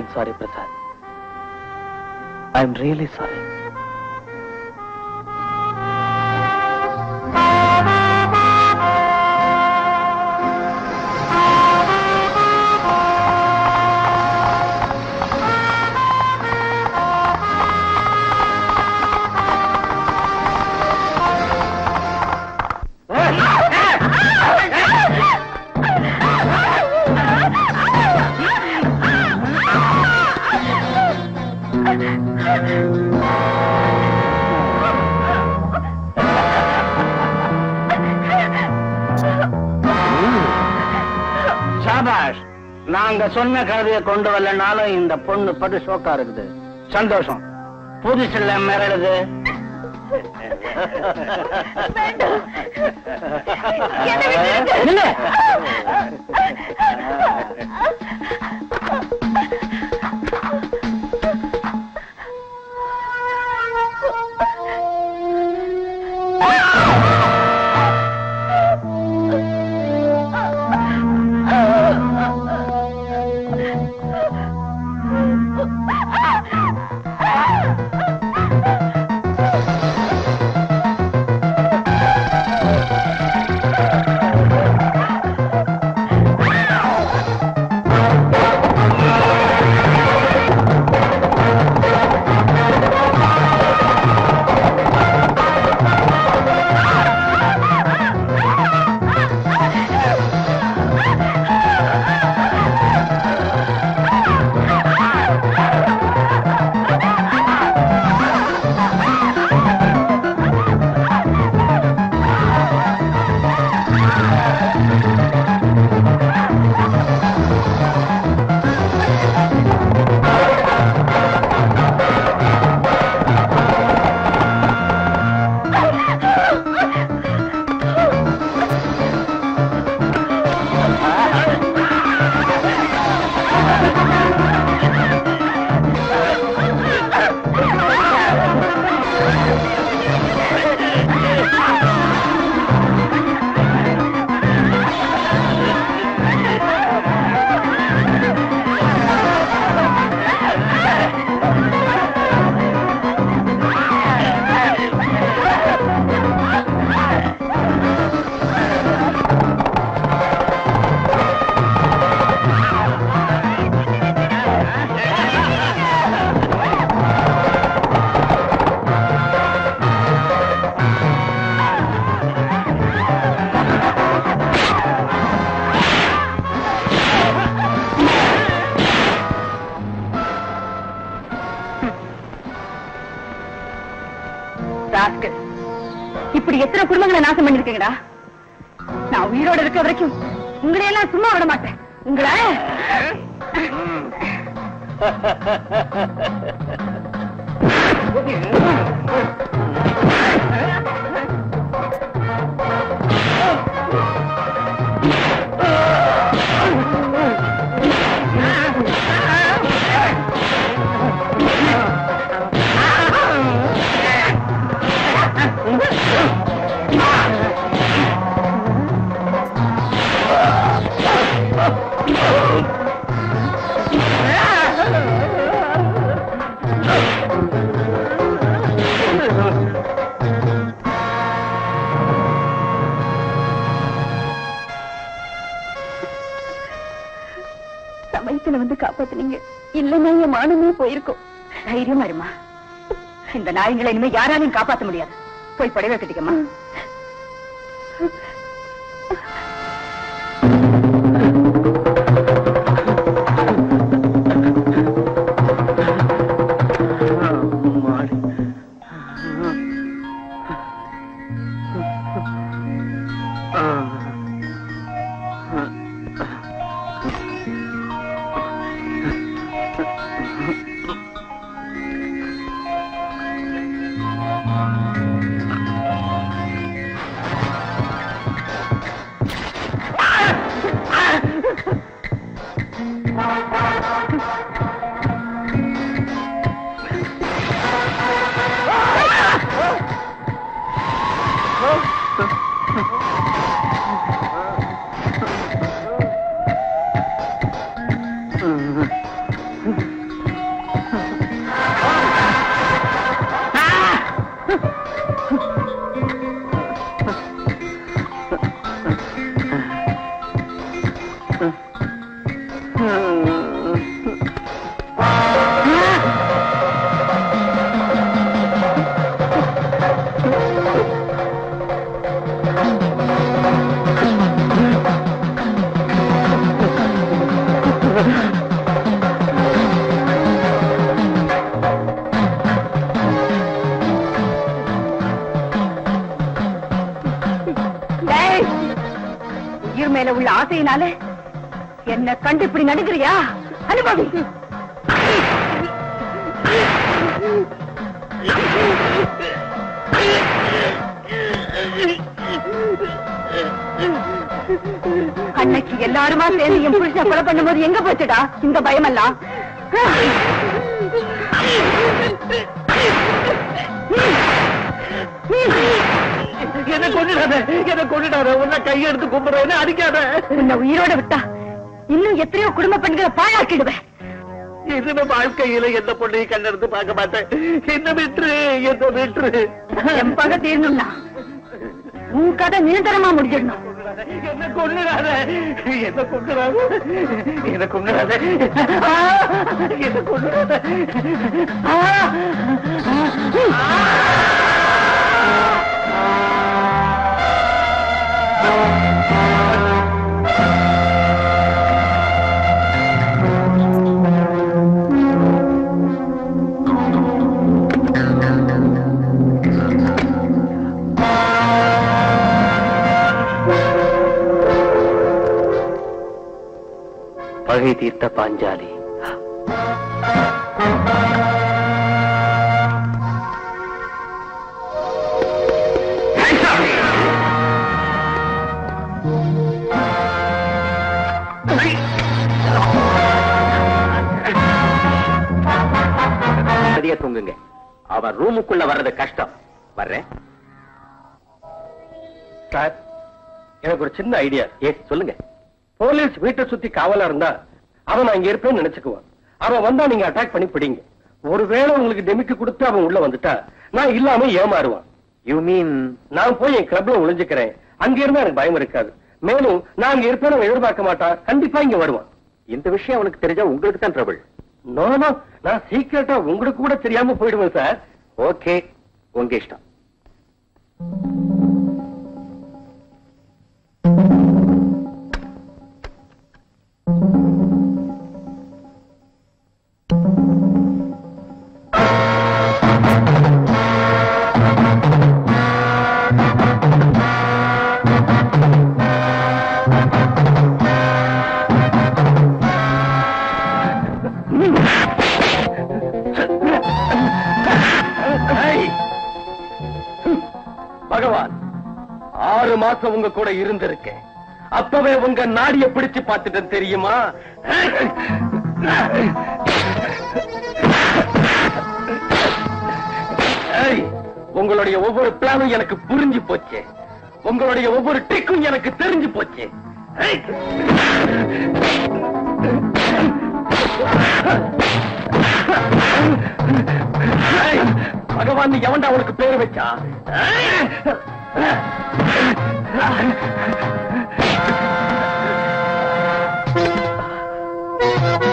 I'm sorry, Prasad. I'm really sorry. நாங்க சொன்ன கதையை கொண்டு வரலனாலும் இந்த பொண்ணு படு சோக்கா இருக்குது. சந்தோஷம். புதுசுல மிரளுது. Ah! எத்தனை குடும்பங்களை நாசம் பண்ணிருக்கீங்கடா? நான் உயிரோட இருக்க வரைக்கும் உங்களை எல்லாம் சும்மா விட மாட்டேன். உங்களை வந்து காப்பாத்துனீங்க. இல்லைன்னா என் மானமே போயிருக்கும். தைரியமா இருமா இந்த நாயங்களை இனிமே யாராலையும் காப்பாத்த முடியாது. போய் படைவை கட்டிக்கமா Thank you. மேல ஆசையினால என்ன கண்டு இப்படி நடுக்கிறியா அனுபவி! அன்னைக்கு எல்லாருமா சேர்ந்து என் புருஷனை கொலை பண்ணும்போது எங்க போச்சுடா? இந்த பயமெல்லாம்? என்ன கொண்டுடாத என்ன கொண்டுடாத உன்ன கையெடுத்து கும்பிடுறேன் அடிக்காத. உன்னை உயிரோட விட்டா இன்னும் எத்தனையோ குடும்ப பெண்களை பாழாக்கிடுவேன். இதுல வாழ்க்கையில எந்த பொண்ணையும் கண்ணெடுத்து பார்க்க மாட்டேன். என்ன விட்டுரு என்ன விட்டுரு. என் பகை தீரணும்னா உன் கதை நிரந்தரமா முடிஞ்சிடணும். என்ன கொண்டுடாத என்ன கொண்டுடாத என்ன கொண்டுடாத! என்ன கொண்டுடாத பகை தீர்த்த பாஞ்சாலி. சரியா தூங்குங்க. அவன் ரூமுக்குள்ள வர்றது கஷ்டம். வர்றேன். சார் எனக்கு ஒரு சின்ன ஐடியா ஏ சொல்லுங்க. போலீஸ் வீட்டை சுத்தி காவலா இருந்தா அவன் நான் இங்க இருப்பேன்னு நினைச்சுக்குவான். அவன் வந்தா நீங்க அட்டாக் பண்ணி பிடிங்க. ஒருவேளை உங்களுக்கு டெமிக்கு கொடுத்து அவன் உள்ள வந்துட்டா நான் இல்லாம ஏமாறுவான். யூ மீன் நான் போய் என் கிளப்ல ஒளிஞ்சுக்கிறேன். அங்க இருந்தா எனக்கு பயம் இருக்காது. மேலும் நான் அங்க இருப்பேன் எதிர்பார்க்க மாட்டான். கண்டிப்பா இங்க வருவான். இந்த விஷயம் அவனுக்கு தெரிஞ்சா உங்களுக்கு தான் ட்ரபிள் நோ நோ நான் சீக்கிரட்டா உங்களுக்கு கூட தெரியாம போயிடுவேன் சார் ஓகே உங்க இஷ்டம். மாசம் உங்க கூட இருந்திருக்கேன். அப்பவே உங்க நாடிய பிடிச்சு பார்த்துட்டேன் தெரியுமா? உங்களுடைய ஒவ்வொரு பிளானும் எனக்கு புரிஞ்சு போச்சு. உங்களுடைய ஒவ்வொரு ட்ரிக்கும் எனக்கு தெரிஞ்சு போச்சு. பகவான் எவன்டா அவனுக்கு பேர் வச்சா? Thank you.